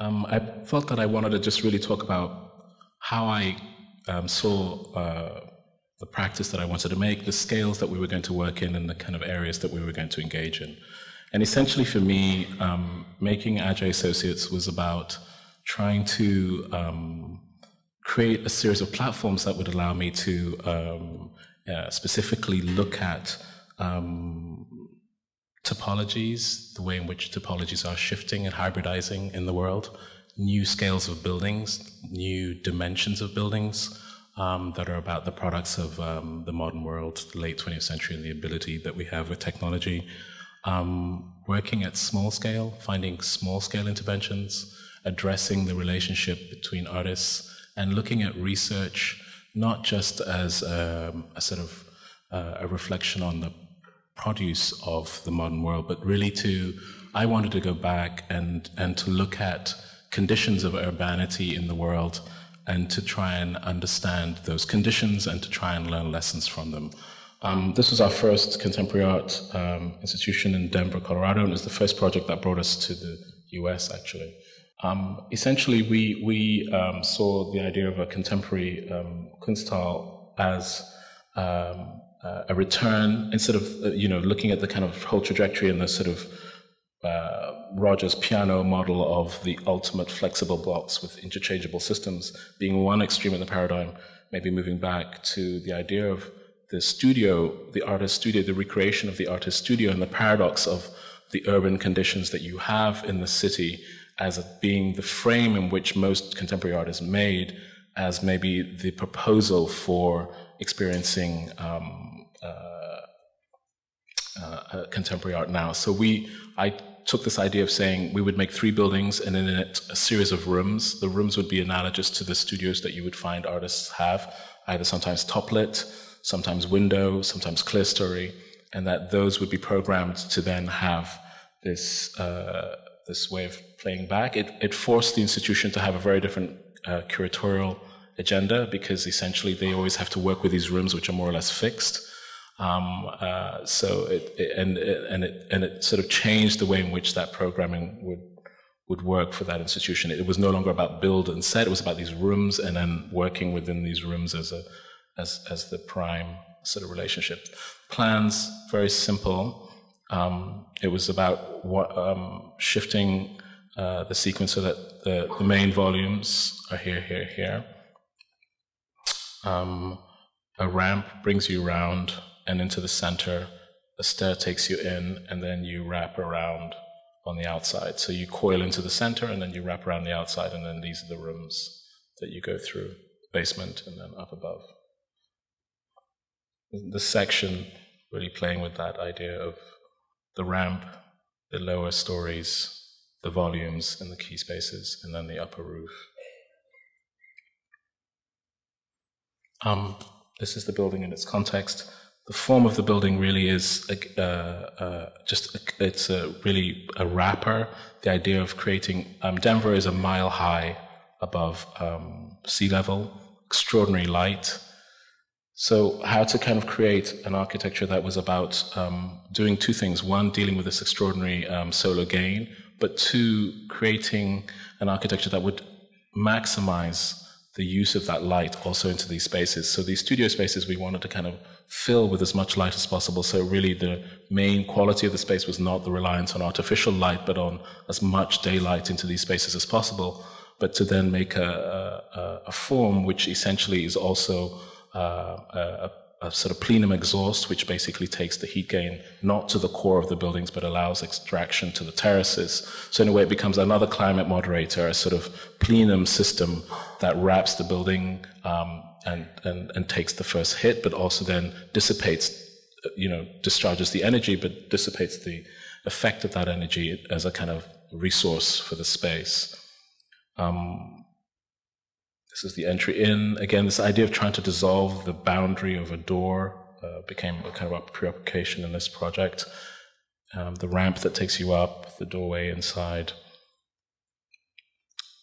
Um, I felt that I wanted to just really talk about how I um, saw uh, the practice that I wanted to make, the scales that we were going to work in, and the kind of areas that we were going to engage in. And essentially, for me, um, making Adjaye Associates was about trying to um, create a series of platforms that would allow me to um, uh, specifically look at um, topologies, the way in which topologies are shifting and hybridizing in the world, new scales of buildings, new dimensions of buildings um, that are about the products of um, the modern world, the late 20th century, and the ability that we have with technology. Um, working at small scale, finding small scale interventions, addressing the relationship between artists, and looking at research not just as a, um, a sort of uh, a reflection on the produce of the modern world, but really to, I wanted to go back and, and to look at conditions of urbanity in the world and to try and understand those conditions and to try and learn lessons from them. Um, this was our first contemporary art um, institution in Denver, Colorado, and it was the first project that brought us to the US, actually. Um, essentially, we, we um, saw the idea of a contemporary um, Kunsthal as um, uh, a return instead of uh, you know looking at the kind of whole trajectory and the sort of uh, Rogers Piano model of the ultimate flexible blocks with interchangeable systems being one extreme in the paradigm, maybe moving back to the idea of the studio, the artist studio, the recreation of the artist studio, and the paradox of the urban conditions that you have in the city as being the frame in which most contemporary art is made, as maybe the proposal for experiencing um, uh, contemporary art now. So we, I took this idea of saying we would make three buildings and in it a series of rooms. The rooms would be analogous to the studios that you would find artists have, either sometimes top lit, sometimes window, sometimes clerestory, and that those would be programmed to then have this uh, this way of playing back. It, it forced the institution to have a very different uh, curatorial agenda because essentially they always have to work with these rooms which are more or less fixed. Um, uh, so it, it, and and it and it sort of changed the way in which that programming would would work for that institution. It was no longer about build and set; it was about these rooms and then working within these rooms as a as as the prime sort of relationship. Plans very simple. Um, it was about what, um, shifting uh, the sequence so that the, the main volumes are here, here, here. Um, a ramp brings you around and into the center. A stair takes you in, and then you wrap around on the outside. So you coil into the center, and then you wrap around the outside, and then these are the rooms that you go through basement and then up above. The section really playing with that idea of the ramp, the lower stories, the volumes and the key spaces, and then the upper roof. Um, this is the building in its context. The form of the building really is uh, uh, just a, it's a really a wrapper. The idea of creating um, Denver is a mile high above um, sea level, extraordinary light. So, how to kind of create an architecture that was about um, doing two things: one, dealing with this extraordinary um, solar gain, but two, creating an architecture that would maximize the use of that light also into these spaces. So these studio spaces we wanted to kind of fill with as much light as possible. So really the main quality of the space was not the reliance on artificial light, but on as much daylight into these spaces as possible. But to then make a, a, a form which essentially is also uh, a, a sort of plenum exhaust, which basically takes the heat gain not to the core of the buildings, but allows extraction to the terraces. So in a way, it becomes another climate moderator, a sort of plenum system that wraps the building um, and, and, and takes the first hit, but also then dissipates, you know, discharges the energy, but dissipates the effect of that energy as a kind of resource for the space. Um, this is the entry in. Again, this idea of trying to dissolve the boundary of a door uh, became a kind of a preoccupation in this project. Um, the ramp that takes you up, the doorway inside,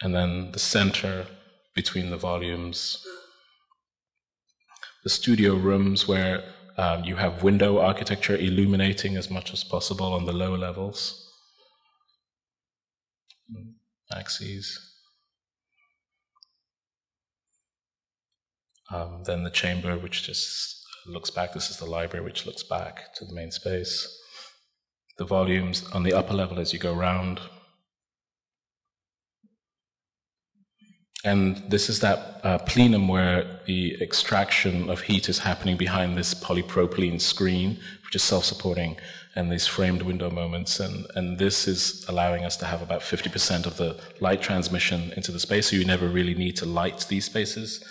and then the center between the volumes. The studio rooms where um, you have window architecture illuminating as much as possible on the lower levels. axes. Um, then the chamber, which just looks back. This is the library, which looks back to the main space. The volumes on the upper level as you go round. And this is that uh, plenum where the extraction of heat is happening behind this polypropylene screen, which is self supporting, and these framed window moments. And, and this is allowing us to have about 50% of the light transmission into the space, so you never really need to light these spaces.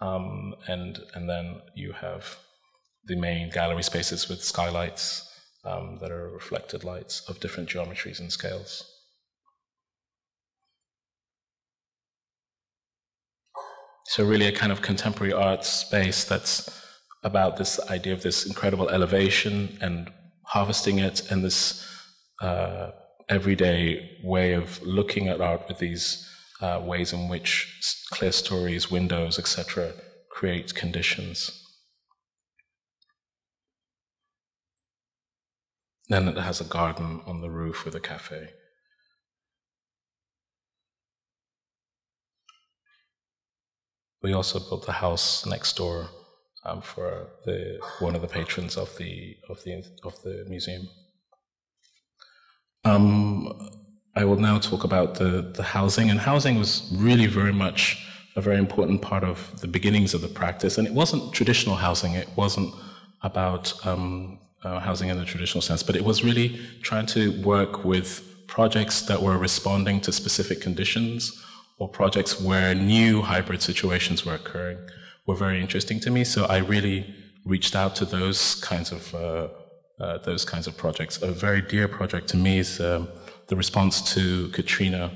Um, and, and then you have the main gallery spaces with skylights um, that are reflected lights of different geometries and scales. So, really, a kind of contemporary art space that's about this idea of this incredible elevation and harvesting it, and this uh, everyday way of looking at art with these uh, ways in which clerestories, windows, etc., create conditions. Then it has a garden on the roof with a cafe. We also built a house next door um, for the one of the patrons of the of the of the museum. Um, I will now talk about the the housing, and housing was really very much a very important part of the beginnings of the practice, and it wasn't traditional housing. It wasn't about um, uh, housing in the traditional sense, but it was really trying to work with projects that were responding to specific conditions or projects where new hybrid situations were occurring were very interesting to me. So I really reached out to those kinds of uh, uh, those kinds of projects. A very dear project to me is um, the response to Katrina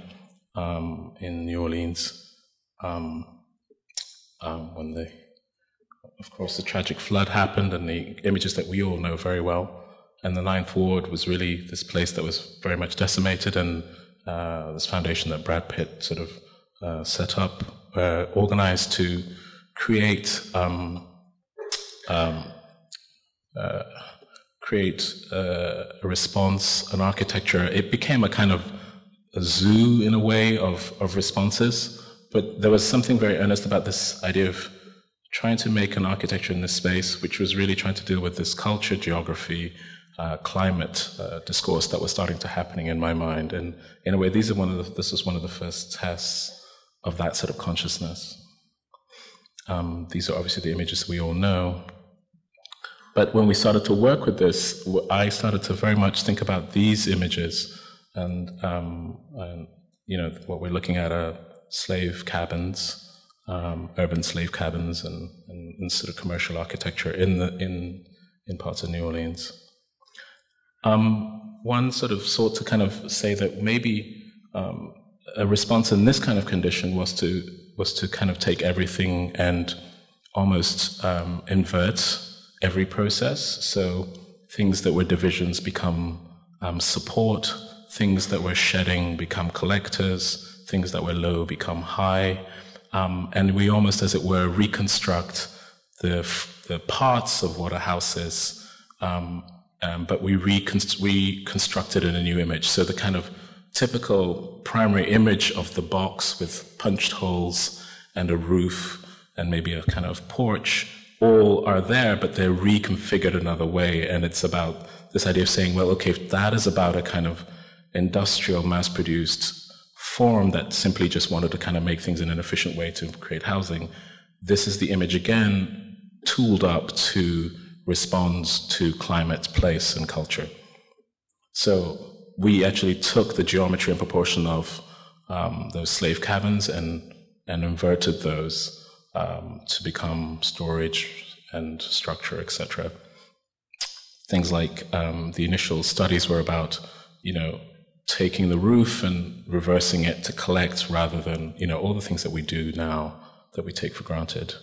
um, in New Orleans um, um when the, of course, the tragic flood happened, and the images that we all know very well. And the Ninth Ward was really this place that was very much decimated, and uh, this foundation that Brad Pitt sort of uh, set up, uh, organized to create um, um, uh, create a response, an architecture. It became a kind of a zoo in a way of, of responses, but there was something very earnest about this idea of trying to make an architecture in this space, which was really trying to deal with this culture, geography, uh, climate uh, discourse that was starting to happening in my mind. And in a way, these are one of the, this was one of the first tests of that sort of consciousness. Um, these are obviously the images we all know. But when we started to work with this, I started to very much think about these images, and, um, and you know what we're looking at are slave cabins, um, urban slave cabins, and, and, and, sort of commercial architecture in the in in parts of New Orleans. Um, one sort of sought to kind of say that maybe um, a response in this kind of condition was to was to kind of take everything and almost um, invert every process. So things that were divisions become um, support, things that were shedding become collectors, things that were low become high, um, and we almost, as it were, reconstruct the the parts of what a house is, um, um, but we reconst- reconstruct it in a new image. So the kind of typical primary image of the box with punched holes and a roof and maybe a kind of porch all are there, but they're reconfigured another way. And it's about this idea of saying, well, okay, if that is about a kind of industrial, mass produced form that simply just wanted to kind of make things in an efficient way to create housing, this is the image again, tooled up to respond to climate, place, and culture. So we actually took the geometry and proportion of um, those slave cabins and and inverted those um, to become storage and structure, etc. Things like um, the initial studies were about, you know, taking the roof and reversing it to collect rather than, you know, all the things that we do now that we take for granted.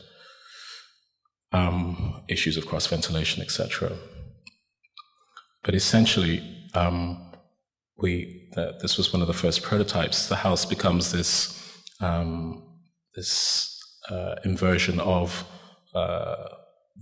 Um, issues of cross ventilation, etc. But essentially, um, we that this was one of the first prototypes. The house becomes this um, this uh, inversion of uh,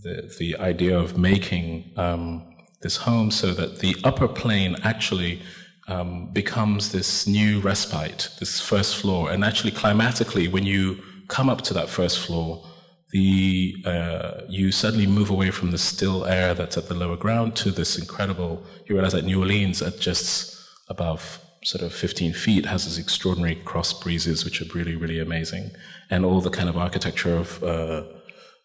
the the idea of making um, this home, so that the upper plane actually um, becomes this new respite, this first floor. And actually, climatically, when you come up to that first floor, the uh, you suddenly move away from the still air that's at the lower ground to this incredible. You realize that New Orleans, at just above sort of 15 feet, has these extraordinary cross breezes, which are really, really amazing, and all the kind of architecture of uh,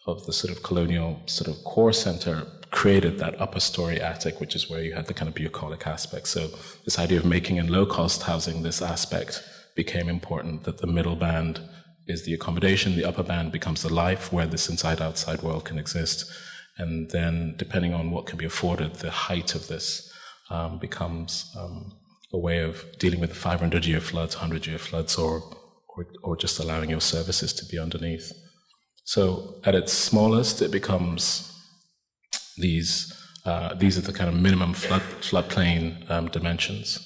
of the sort of colonial sort of core center created that upper story attic, which is where you had the kind of bucolic aspect. So this idea of making in low cost housing this aspect became important. That the middle band is the accommodation, the upper band becomes the life where this inside outside world can exist. And then, depending on what can be afforded, the height of this um, becomes um, a way of dealing with the 500 year floods, 100 year floods, or, or, or just allowing your services to be underneath. So, at its smallest, it becomes these. Uh, these are the kind of minimum flood floodplain um, dimensions.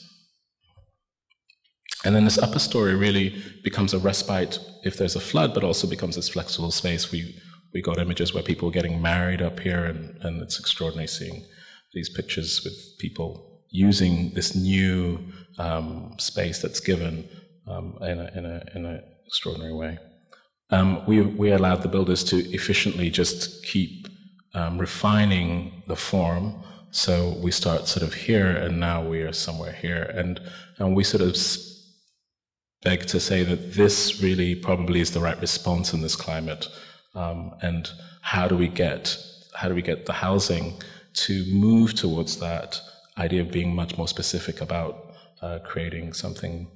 And then this upper story really becomes a respite if there's a flood, but also becomes this flexible space. We we got images where people are getting married up here, and, and it's extraordinary seeing these pictures with people using this new um, space that's given um, in, a, in, a, in an extraordinary way. Um, we, we allowed the builders to efficiently just keep um, refining the form. So we start sort of here, and now we are somewhere here. And, and we sort of beg to say that this really probably is the right response in this climate. Um, and how do we get how do we get the housing to move towards that idea of being much more specific about uh, creating something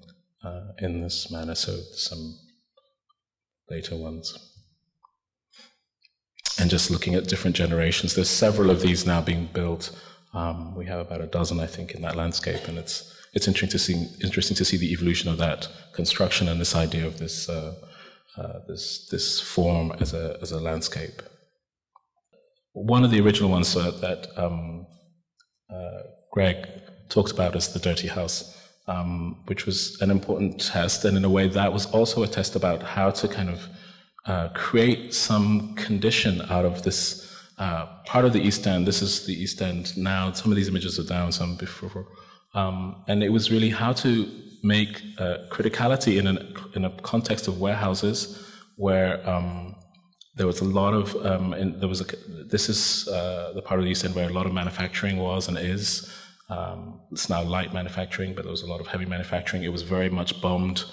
uh, in this manner? So some later ones. And just looking at different generations, there's several of these now being built. Um, we have about a dozen, I think, in that landscape, and it's it's interesting to see interesting to see the evolution of that construction and this idea of this uh, uh, this this form as a as a landscape. One of the original ones uh, that um, uh, Greg talked about as the dirty house, um, which was an important test, and in a way that was also a test about how to kind of uh, create some condition out of this. Uh, part of the East End. This is the East End now. Some of these images are down, some before. Um, and it was really how to make uh, criticality in, an, in a context of warehouses where um, there was a lot of, um, there was a, this is uh, the part of the East End where a lot of manufacturing was and is. Um, it's now light manufacturing, but there was a lot of heavy manufacturing. It was very much bombed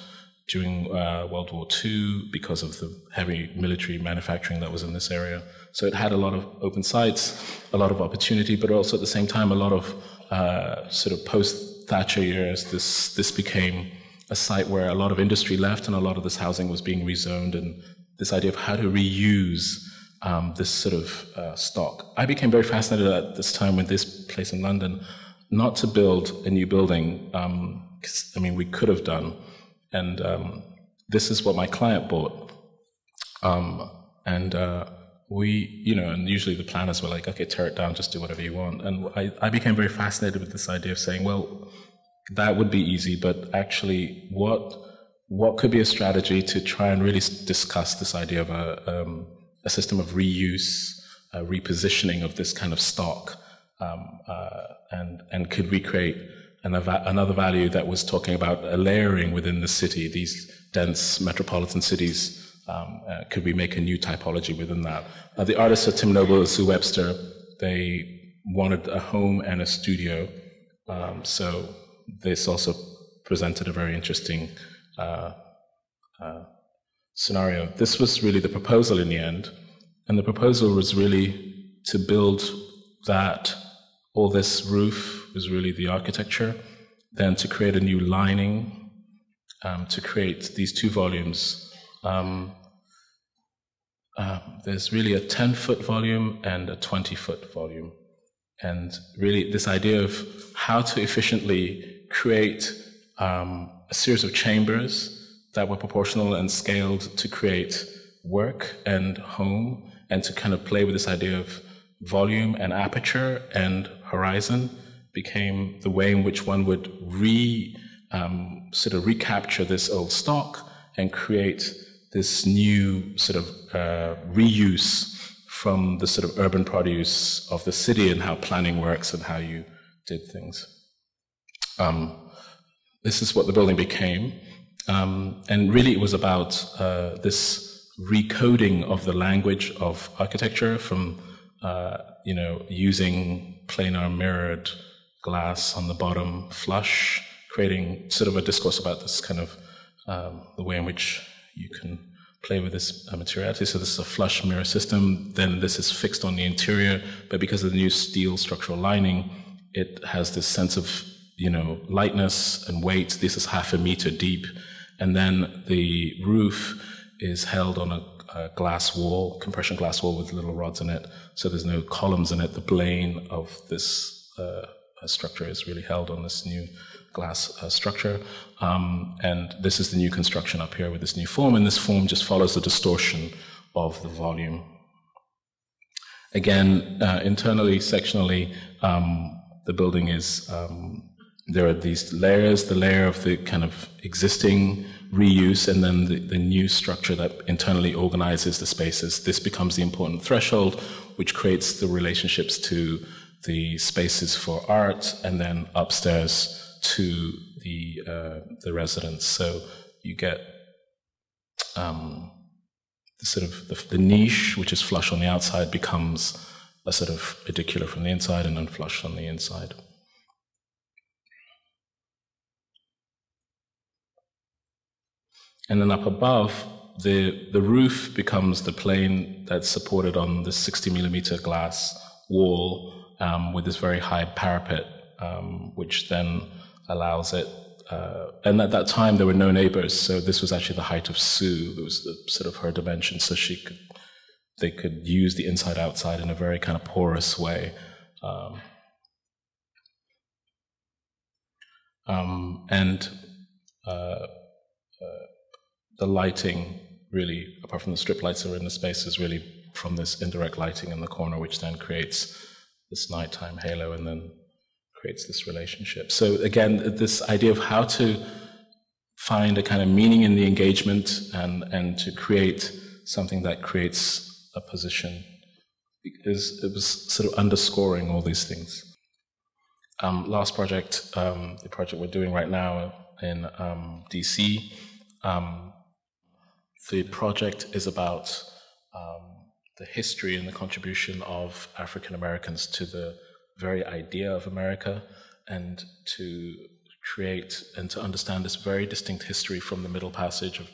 during uh, World War II because of the heavy military manufacturing that was in this area. So it had a lot of open sites, a lot of opportunity, but also at the same time a lot of uh, sort of post Thatcher years, this this became a site where a lot of industry left and a lot of this housing was being rezoned, and this idea of how to reuse um, this sort of uh, stock. I became very fascinated at this time with this place in London, not to build a new building. Um, I mean, we could have done, and um, this is what my client bought, um, and. Uh, we, you know, and usually the planners were like, okay, tear it down, just do whatever you want. And I, I became very fascinated with this idea of saying, well, that would be easy, but actually, what what could be a strategy to try and really discuss this idea of a, um, a system of reuse, a repositioning of this kind of stock, um, uh, and and could we create another, another value that was talking about a layering within the city, these dense metropolitan cities um, uh, could we make a new typology within that? Uh, the artists are Tim Noble and Sue Webster. They wanted a home and a studio. Um, so this also presented a very interesting uh, uh, scenario. This was really the proposal in the end. And the proposal was really to build that, all this roof was really the architecture, then to create a new lining, um, to create these two volumes. Um, um, there's really a 10 foot volume and a 20 foot volume. And really, this idea of how to efficiently create um, a series of chambers that were proportional and scaled to create work and home, and to kind of play with this idea of volume and aperture and horizon became the way in which one would re um, sort of recapture this old stock and create this new sort of uh, reuse from the sort of urban produce of the city and how planning works and how you did things. Um, this is what the building became. Um, and really, it was about uh, this recoding of the language of architecture from, uh, you know, using planar mirrored glass on the bottom, flush, creating sort of a discourse about this kind of um, the way in which you can play with this uh, materiality. So this is a flush mirror system. Then this is fixed on the interior, but because of the new steel structural lining, it has this sense of you know lightness and weight. This is half a meter deep, and then the roof is held on a, a glass wall, compression glass wall with little rods in it. So there's no columns in it. The plane of this uh, structure is really held on this new glass uh, structure. Um, and this is the new construction up here with this new form, and this form just follows the distortion of the volume. Again, uh, internally, sectionally, um, the building is, um, there are these layers, the layer of the kind of existing reuse, and then the, the new structure that internally organizes the spaces. This becomes the important threshold, which creates the relationships to the spaces for art, and then upstairs to the uh, the residents. So you get um, the sort of the, the, niche, which is flush on the outside, becomes a sort of aedicular from the inside and then flush on the inside. And then up above, the, the roof becomes the plane that's supported on this 60 millimeter glass wall um, with this very high parapet, um, which then allows it. Uh, and at that time, there were no neighbors, so this was actually the height of Sue. It was the, sort of her dimension, so she could they could use the inside outside in a very kind of porous way. Um, um, and uh, the lighting, really, apart from the strip lights that are in the space, is really from this indirect lighting in the corner, which then creates this nighttime halo and then creates this relationship. So again, this idea of how to find a kind of meaning in the engagement and, and to create something that creates a position because it was sort of underscoring all these things. Um, last project, um, the project we're doing right now in um, DC, um, the project is about um, the history and the contribution of African Americans to the very idea of America and to create and to understand this very distinct history from the Middle Passage of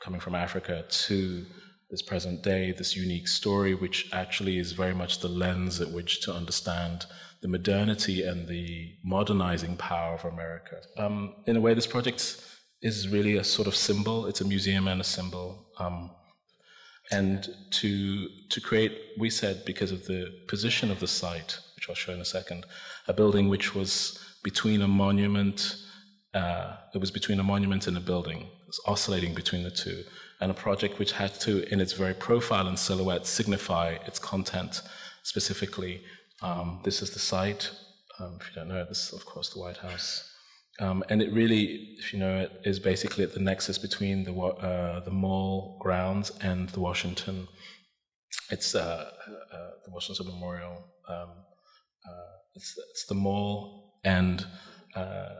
coming from Africa to this present day, this unique story, which actually is very much the lens at which to understand the modernity and the modernizing power of America. Um, in a way, this project is really a sort of symbol. It's a museum and a symbol. Um, and to to create, we said, because of the position of the site, which I'll show in a second, a building which was between a monument, uh, it was between a monument and a building. It was oscillating between the two. And a project which had to, in its very profile and silhouette, signify its content specifically. Um, this is the site. Um, if you don't know this is, of course, the White House. Um, and it really, if you know it, is basically at the nexus between the uh, the mall grounds and the Washington. It's uh, uh, the Washington Memorial um, uh, it's, it's the mall and, uh, uh,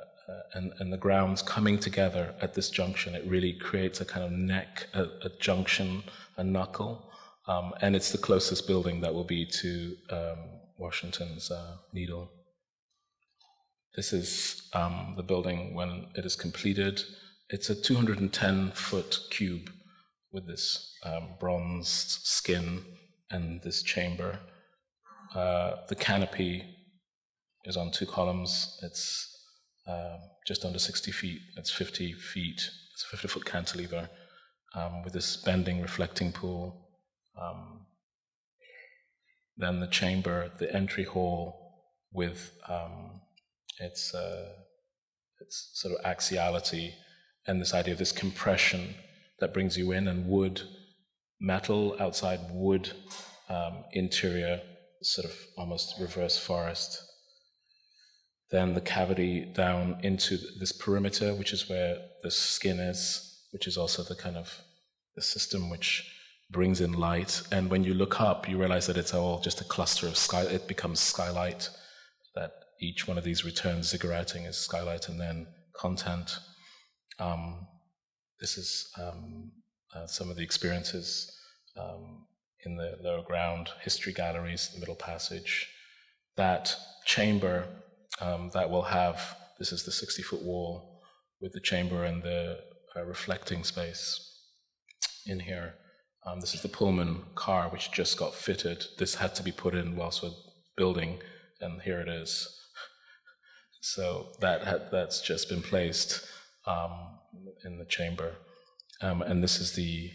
and, and the grounds coming together at this junction. It really creates a kind of neck, a, a junction, a knuckle. Um, and it's the closest building that will be to um, Washington's Needle. This is um, the building when it is completed. It's a 210 foot cube with this um, skin and this chamber. Uh, the canopy is on two columns. It's uh, just under 60 feet. It's 50 feet. It's a 50 foot cantilever um, with this bending reflecting pool. Um, then the chamber, the entry hall with um, its, uh, its sort of axiality and this idea of this compression that brings you in, and wood, metal outside, wood um, interior sort of almost reverse forest. Then the cavity down into this perimeter, which is where the skin is, which is also the kind of the system which brings in light. And when you look up, you realize that it's all just a cluster of sky. It becomes skylight. Each one of these returns zigguratting as skylight, and then content. Um, this is um, uh, some of the experiences um, in the lower ground, history galleries, the middle passage. That chamber um, that will have, this is the 60 foot wall with the chamber and the uh, reflecting space in here. Um, this is the Pullman car, which just got fitted. This had to be put in whilst we're building, and here it is. So that had, that's just been placed um, in the chamber, um, and this is the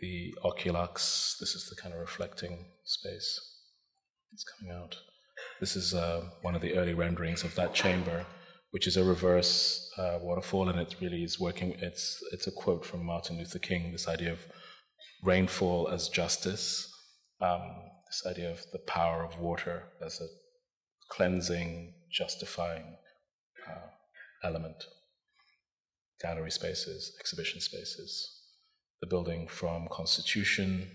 the oculus. This is the kind of reflecting space. It's coming out. This is uh, one of the early renderings of that chamber, which is a reverse uh, waterfall, and it really is working. It's it's a quote from Martin Luther King. This idea of rainfall as justice. Um, this idea of the power of water as a cleansing, justifying uh, element. Gallery spaces, exhibition spaces, the building from Constitution,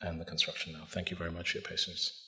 and the construction now. Thank you very much for your patience.